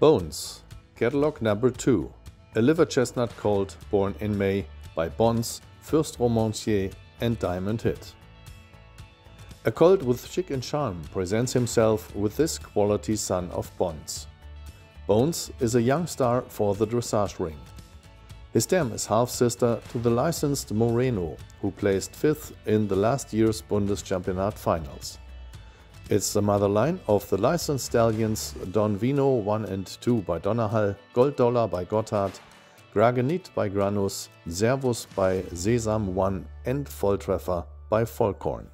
Bones, Catalog Number 2, a liver chestnut colt born in May by Bonds, Fürst Romancier and Diamond Hit. A colt with chic and charm presents himself with this quality son of Bonds. Bones is a young star for the dressage ring. His dam is half-sister to the licensed Moreno, who placed fifth in the last year's Bundeschampionat finals. It's the mother line of the licensed stallions Don Vino 1 and 2 by Donnerhall, Gold Dollar by Gotthard, Gragenit by Granus, Servus by Sesam 1 and Volltreffer by Vollkorn.